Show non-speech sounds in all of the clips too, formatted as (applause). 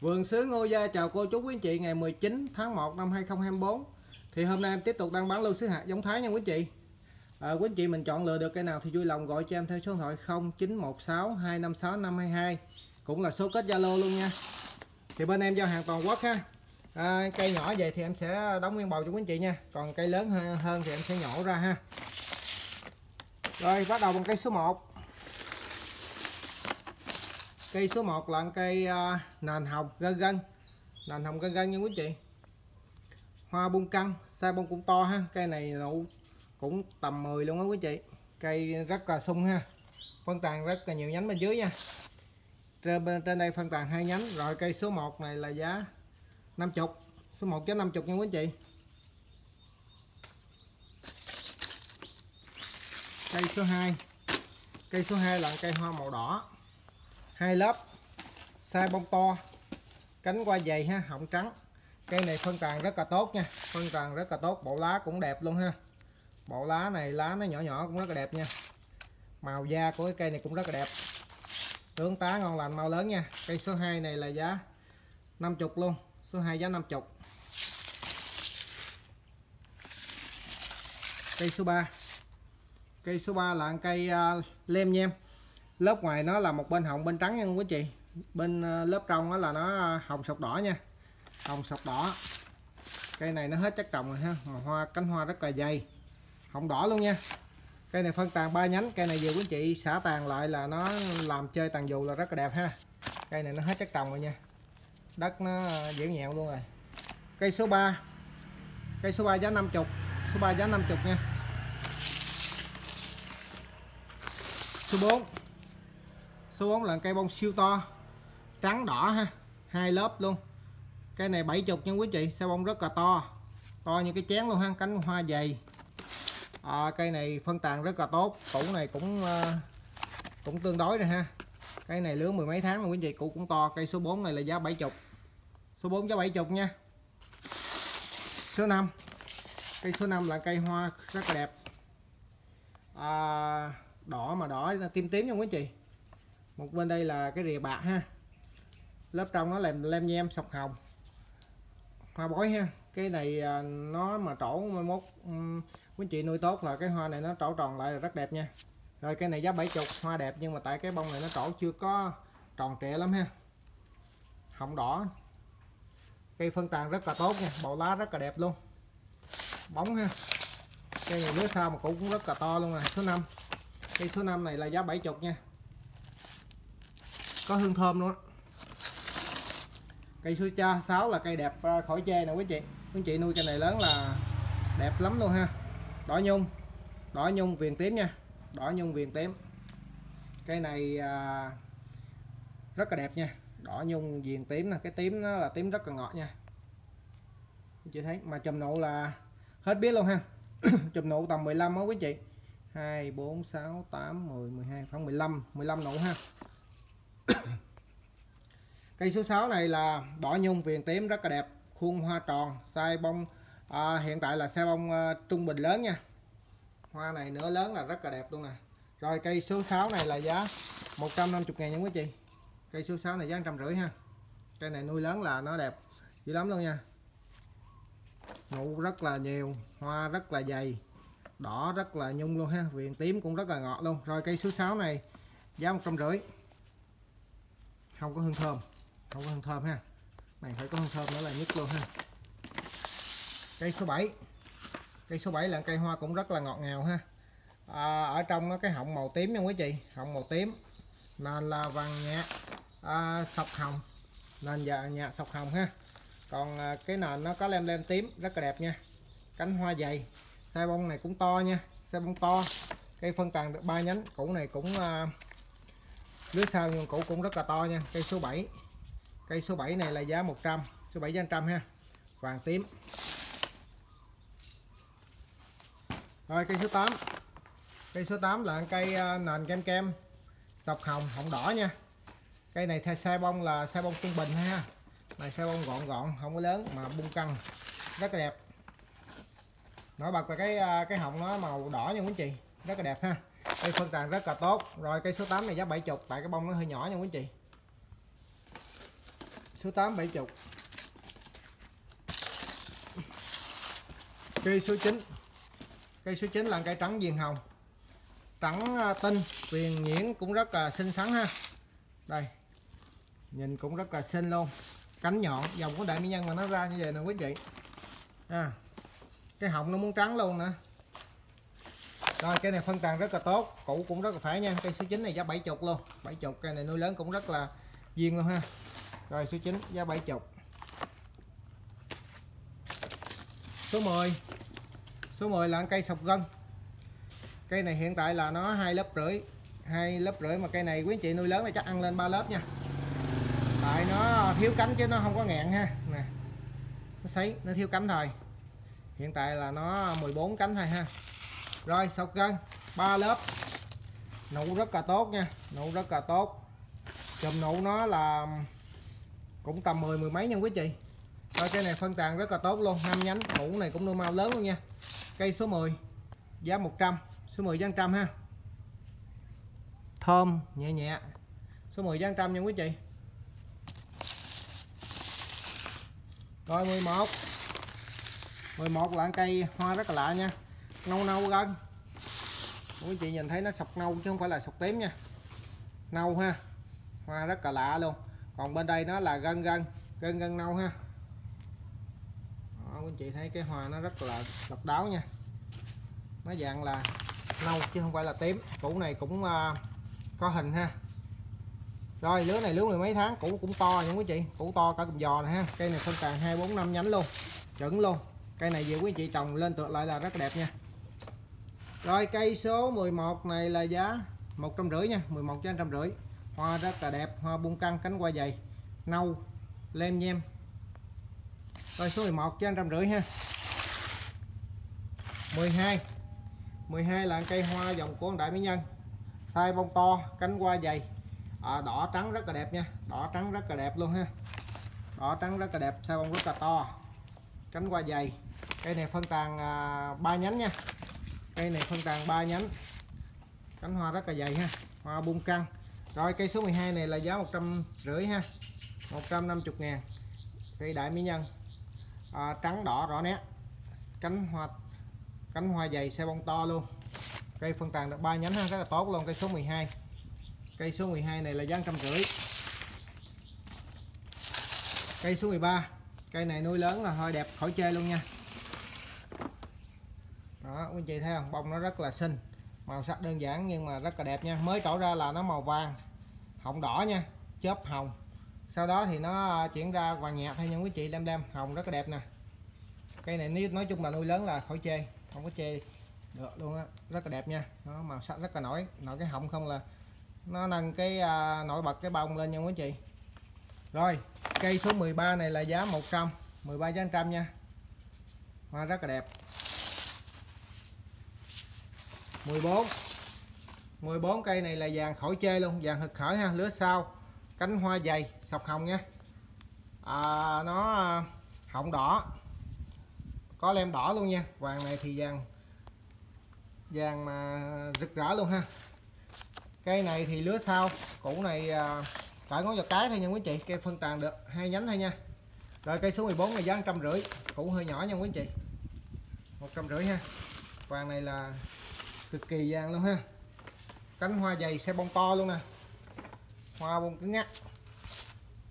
Vườn sứ Ngô Gia chào cô chú quý anh chị ngày 19 tháng 1 năm 2024 Thì hôm nay em tiếp tục đang bán lưu xứ hạt giống Thái nha quý anh chị. À, Quý anh chị mình chọn lựa được cây nào thì vui lòng gọi cho em theo số điện thoại 0916 256 522 Cũng là số kết Zalo luôn nha. Thì bên em giao hàng toàn quốc ha. À, Cây nhỏ vậy thì em sẽ đóng nguyên bầu cho quý anh chị nha. Còn cây lớn hơn thì em sẽ nhổ ra ha. Rồi bắt đầu bằng cây số 1 cây số 1 là cây à, nền hồng gân gân. Nền hồng gân gân nha quý chị. Hoa bung căng sai bông cũng to ha. Cây này nụ cũng tầm 10 luôn á quý chị. Cây rất là sung ha. Phân tàn rất là nhiều nhánh bên dưới nha. Trên bên, trên đây phân tàn hai nhánh. Rồi cây số 1 này là giá 50 số 1 giá 50 nha quý chị. Cây số 2 cây số 2 là cây hoa màu đỏ hai lớp. Sai bông to. Cánh qua dày ha họng trắng. Cây này phân tàn rất là tốt nha. Phân tàn rất là tốt. Bộ lá cũng đẹp luôn ha. Bộ lá này lá nó nhỏ nhỏ cũng rất là đẹp nha. Màu da của cái cây này cũng rất là đẹp. Tướng tá ngon lành mau lớn nha. Cây số 2 này là giá 50 luôn. Số 2 giá 50 cây số 3 cây số 3 là cây uh, lem nhem lớp ngoài nó là một bên hồng, bên trắng nha quý chị. Bên ờ, lớp trong đó là nó ờ, hồng sọc đỏ nha. Hồng sọc đỏ. Cây này nó hết chất trồng rồi ha. Mà hoa, cánh hoa rất là dày. Hồng đỏ luôn nha. Cây này phân tàn ba nhánh. Cây này vừa quý chị xả tàn lại là nó làm chơi tàn dù là rất là đẹp ha. Cây này nó hết chất trồng rồi nha. Đất nó ờ, dẻo nhẹo luôn rồi. Cây số 3 cây số 3 giá 50 số 3 giá 50 nha. Số 4 số 4 là cây bông siêu to trắng đỏ ha hai lớp luôn. Cây này 70 nha quý chị xe bông rất là to to như cái chén luôn ha cánh hoa dày. À, cây này phân tàn rất là tốt củ này cũng uh, cũng tương đối rồi ha. Cây này lứa mười mấy tháng rồi quý chị củ cũng to cây số 4 này là giá 70 số 4 giá 70 nha. Số 5 cây số 5 là cây hoa rất là đẹp. À, đỏ mà đỏ tím tím nha quý chị một bên đây là cái rìa bạc ha. Lớp trong nó làm lem nhem sọc hồng. Hoa bói ha. Cái này à, nó mà trổ mai mốt ừ, quý chị nuôi tốt là cái hoa này nó trổ tròn lại là rất đẹp nha. Rồi cái này giá 70 hoa đẹp nhưng mà tại cái bông này nó trổ chưa có tròn trịa lắm ha. Hồng đỏ. Cây phân tàn rất là tốt nha. Bộ lá rất là đẹp luôn. Bóng ha. Cây này lứa sau mà cũng rất là to luôn nè. Số 5 cây số 5 này là giá 70 nha có hương thơm luôn á. Cây số cha 6 là cây đẹp à, khỏi chê nè quý chị. Quý chị nuôi cây này lớn là đẹp lắm luôn ha. Đỏ nhung đỏ nhung viền tím nha đỏ nhung viền tím. Cây này à, rất là đẹp nha đỏ nhung viền tím nè cái tím nó là tím rất là ngọt nha. Chị thấy mà chùm nụ là hết biết luôn ha. (coughs) Chùm nụ tầm 15 á quý chị. 2 4 6 8 10 12 khoảng 15 15 nụ ha. (coughs) cây số 6 này là đỏ nhung viền tím rất là đẹp khuôn hoa tròn size bông. À, hiện tại là xe bông à, trung bình lớn nha. Hoa này nữa lớn là rất là đẹp luôn nè. Rồi cây số 6 này là giá 150 ngàn nha quý chị. Cây số 6 này giá 150 ha. Cây này nuôi lớn là nó đẹp dữ lắm luôn nha. Nụ rất là nhiều hoa rất là dày đỏ rất là nhung luôn ha. Viền tím cũng rất là ngọt luôn. Rồi cây số 6 này giá 150 không có hương thơm. Không có hương thơm ha. Này phải có hương thơm nữa là nhất luôn ha. Cây số 7 cây số 7 là cây hoa cũng rất là ngọt ngào ha. À, ở trong nó cái họng màu tím nha quý chị họng màu tím. Nên là vàng nhạt à, sọc hồng. Nên dạ nhạt sọc hồng ha. Còn à, cái nền nó có lem lem tím rất là đẹp nha. Cánh hoa dày. Sai bông này cũng to nha. Sai bông to. Cây phân tàn được ba nhánh. Củ này cũng à, lưới sau nguồn cũ cũng rất là to nha. Cây số 7 cây số 7 này là giá 100 số 7 giá 100 ha. Vàng tím. Rồi, cây số 8 cây số 8 là cây à, nền kem kem. Sọc hồng hồng đỏ nha. Cây này theo sai bông là sai bông trung bình ha. Này sai bông gọn gọn, không có lớn mà bung căng. Rất là đẹp. Nổi bật là cái à, cái hồng nó màu đỏ nha quý chị. Rất là đẹp ha cây phân tàn rất là tốt. Rồi cây số 8 này giá 70 tại cái bông nó hơi nhỏ nha quý chị. Số 8 70 cây số 9 cây số 9 là cây trắng viền hồng. Trắng à, tinh viền nhuyễn cũng rất là xinh xắn ha. Đây. Nhìn cũng rất là xinh luôn. Cánh nhọn dòng của đại mỹ nhân mà nó ra như vậy nè quý vị. À, cái họng nó muốn trắng luôn nữa rồi cây này phân tàn rất là tốt. Cũ cũng rất là phải nha. Cây số 9 này giá 70 luôn. 70 cây này nuôi lớn cũng rất là duyên luôn ha. Rồi, số 9 giá 70 số 10 số 10 là cây sọc gân. Cây này hiện tại là nó hai lớp rưỡi. Hai lớp rưỡi mà cây này quý anh chị nuôi lớn là chắc ăn lên ba lớp nha. Tại nó thiếu cánh chứ nó không có ngẹn ha. Nè, nó sấy nó thiếu cánh thôi. Hiện tại là nó 14 cánh thôi ha rồi sọc gân ba lớp. Nụ rất là tốt nha. Nụ rất là tốt. Chùm nụ nó là cũng tầm 10 mười mấy nha quý chị. Rồi cây này phân tàn rất là tốt luôn. Năm nhánh củ này cũng nuôi mau lớn luôn nha. Cây số 10 giá 100 số 10 giá 100 ha. Thơm, nhẹ nhẹ. Số 10 giá 100 nha quý chị. Rồi 11 11 là cây hoa rất là lạ nha nâu nâu gân. Quý chị nhìn thấy nó sọc nâu chứ không phải là sọc tím nha. Nâu ha. Hoa rất là lạ luôn. Còn bên đây nó là gân gân. Gân gân nâu ha. Đó, quý chị thấy cái hoa nó rất là độc đáo nha. Nó dạng là nâu chứ không phải là tím. Củ này cũng uh, có hình ha. Rồi lứa này lứa mười mấy tháng củ cũng to nha quý chị củ to cả cụm giò này ha. Cây này phân càng hai bốn năm nhánh luôn. Chuẩn luôn. Cây này về quý chị trồng lên tựa lại là rất đẹp nha rồi cây số 11 này là giá một trăm rưỡi nha 11 cho trăm rưỡi. Hoa rất là đẹp hoa bung căng cánh hoa dày nâu lem nhem. Rồi số 11 cho trăm rưỡi ha. 12 12 là cây hoa dòng của đại mỹ nhân. Sai bông to cánh hoa dày. À, đỏ trắng rất là đẹp nha đỏ trắng rất là đẹp luôn ha. Đỏ trắng rất là đẹp sai bông rất là to. Cánh hoa dày. Cây này phân tàn à, 3 nhánh nha cây này phân tàn 3 nhánh. Cánh hoa rất là dày ha. Hoa bung căng. Rồi cây số 12 này là giá một trăm rưỡi ha. 150 ngàn. Cây đại mỹ nhân. À, trắng đỏ rõ nét. Cánh hoa cánh hoa dày xe bông to luôn. Cây phân tàn được ba nhánh ha rất là tốt luôn cây số 12 cây số 12 này là giá trăm rưỡi. Cây số 13 cây này nuôi lớn là hơi đẹp khỏi chê luôn nha đó quý chị thấy không? Bông nó rất là xinh. Màu sắc đơn giản nhưng mà rất là đẹp nha. Mới trổ ra là nó màu vàng hồng đỏ nha. Chớp hồng. Sau đó thì nó à, chuyển ra vàng nhạt thôi nha quý chị. Lem lem hồng rất là đẹp nè. Cây này nếu nói chung là nuôi lớn là khỏi chê. Không có chê được luôn á. Rất là đẹp nha. Nó màu sắc rất là nổi. Nổi cái hồng không là nó nâng cái à, nổi bật cái bông lên nha quý chị. Rồi cây số 13 này là giá 100 13 giá 100 nha. Hoa rất là đẹp. 14 14 cây này là vàng khỏi chê luôn vàng thực khởi ha lứa sau. Cánh hoa dày sọc hồng nha. À, nó à, hồng họng đỏ. Có lem đỏ luôn nha. Vàng này thì vàng vàng mà rực rỡ luôn ha. Cây này thì lứa sau. Củ này à, phải ngón giọt cái thôi nha quý chị. Cây phân tàn được hai nhánh thôi nha. Rồi cây số 14 này giá 150 củ hơi nhỏ nha quý chị. 150 ha. Vàng này là cực kỳ vàng luôn ha. Cánh hoa dày xe bông to luôn nè. Hoa bông cứng ngắt.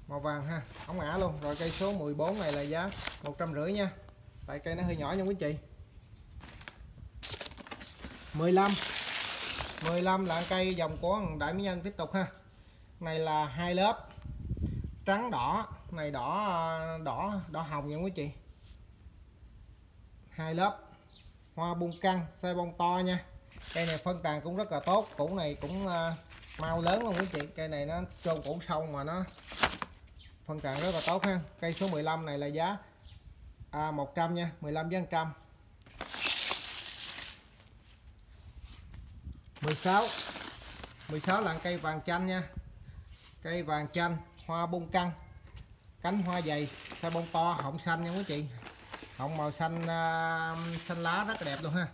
Màu vàng ha, ống ả luôn. Rồi cây số 14 này là giá 150 nha. Tại cây nó hơi nhỏ nha quý chị. 15 15 là cây dòng của đại mỹ nhân tiếp tục ha. Này là hai lớp. Trắng, đỏ. Này đỏ đỏ đỏ hồng nha quý chị. Hai lớp. Hoa bung căng, xe bông to nha cây này phân tàn cũng rất là tốt. Củ này cũng uh, mau lớn luôn quý chị. Cây này nó chôn củ sâu mà nó phân tàn rất là tốt ha. Cây số 15 này là giá à, 100 nha 15 với 100 16 16 là cây vàng chanh nha. Cây vàng chanh hoa bông căng cánh hoa dày sai bông to họng xanh nha quý chị. Họng màu xanh uh, xanh lá rất là đẹp luôn ha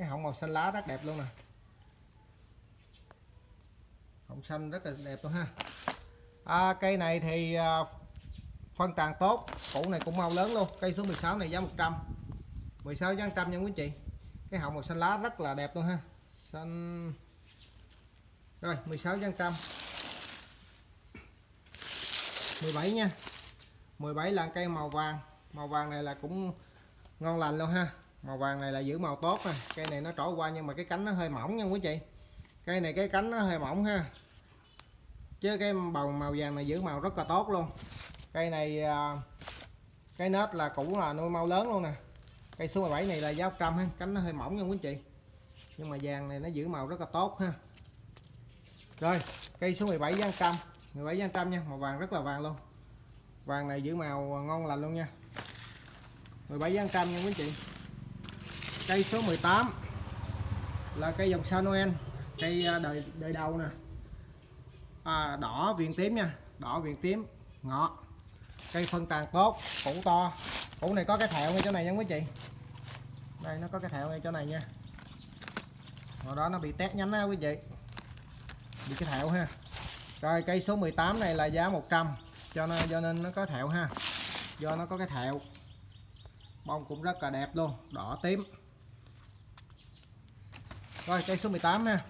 cái họng màu xanh lá rất đẹp luôn nè. Họng xanh rất là đẹp luôn ha. À, cây này thì uh, phân tàn tốt. Củ này cũng mau lớn luôn. Cây số 16 này giá 100 16 giá 100 nha quý chị. Cái họng màu xanh lá rất là đẹp luôn ha. Xanh. Rồi 16 giá 100 17 nha. 17 là cây màu vàng. Màu vàng này là cũng ngon lành luôn ha màu vàng này là giữ màu tốt nè. Cây này nó trổ qua nhưng mà cái cánh nó hơi mỏng nha quý chị. Cây này cái cánh nó hơi mỏng ha. Chứ cái bầu màu vàng này giữ màu rất là tốt luôn. Cây này à, cái nết là cũng là nuôi mau lớn luôn nè. Cây số 17 này là giá 100 ha. Cánh nó hơi mỏng nha quý chị. Nhưng mà vàng này nó giữ màu rất là tốt ha. Rồi, cây số 17 giá 100 17 giá 100 nha. Màu vàng rất là vàng luôn. Vàng này giữ màu ngon lành luôn nha. 17 giá 100 nha quý chị cây số 18 là cây dòng sao Noel cây à, đời đời đầu nè. À, đỏ viền tím nha đỏ viền tím ngọt cây phân tàn tốt củ to. Củ này có cái thẹo ngay chỗ này nha quý chị đây nó có cái thẹo ngay chỗ này nha. Hồi đó nó bị tét nhánh á quý vị. Bị cái thẹo ha. Rồi cây số 18 này là giá 100 cho nên cho nên nó có thẹo ha. Do nó có cái thẹo. Bông cũng rất là đẹp luôn đỏ tím rồi cây số 18 ha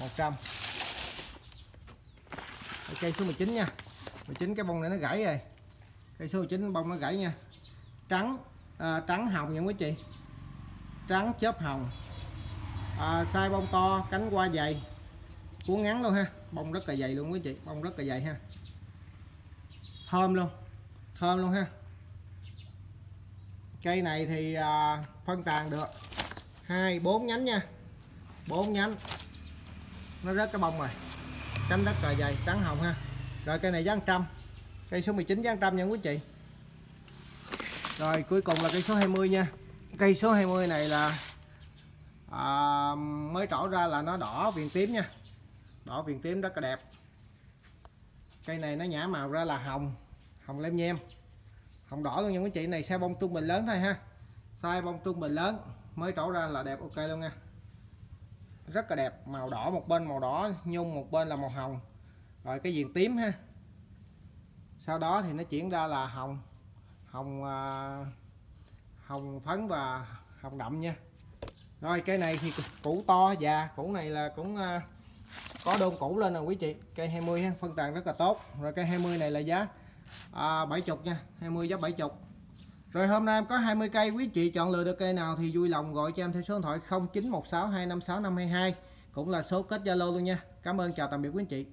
100 rồi, cây số 19 nha. 19 cái bông này nó gãy rồi. Cây số 19 bông nó gãy nha. Trắng à, trắng hồng nha quý chị. Trắng chớp hồng. À, size bông to cánh qua dày. Cuốn ngắn luôn ha. Bông rất là dày luôn quý chị. Bông rất là dày ha. Thơm luôn. Thơm luôn ha. Cây này thì à, phân tàn được. Hai bốn nhánh nha bốn nhánh. Nó rớt cái bông rồi. Cánh rất là dày trắng hồng ha. Rồi cây này giá 100 cây số 19 giá 100 nha quý chị. Rồi cuối cùng là cây số 20 nha. Cây số 20 này là à, mới trổ ra là nó đỏ viền tím nha. Đỏ viền tím rất là đẹp. Cây này nó nhả màu ra là hồng hồng lem nhem. Hồng đỏ luôn nha quý chị. Này xe bông trung bình lớn thôi ha. Size bông trung bình lớn mới trổ ra là đẹp ok luôn nha rất là đẹp. Màu đỏ một bên màu đỏ nhung một bên là màu hồng. Rồi cái viền tím ha. Sau đó thì nó chuyển ra là hồng. Hồng à, hồng phấn và hồng đậm nha. Rồi cây này thì củ to già củ này là cũng à, có đơn củ lên rồi quý chị. Cây 20 ha phân tàn rất là tốt. Rồi cây 20 này là giá à, 70 nha. 20 giá 70 rồi hôm nay em có 20 cây, quý chị chọn lựa được cây nào thì vui lòng gọi cho em theo số điện thoại 0916256522 cũng là số kết Zalo luôn nha. Cảm ơn, chào tạm biệt quý anh chị.